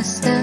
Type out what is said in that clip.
as the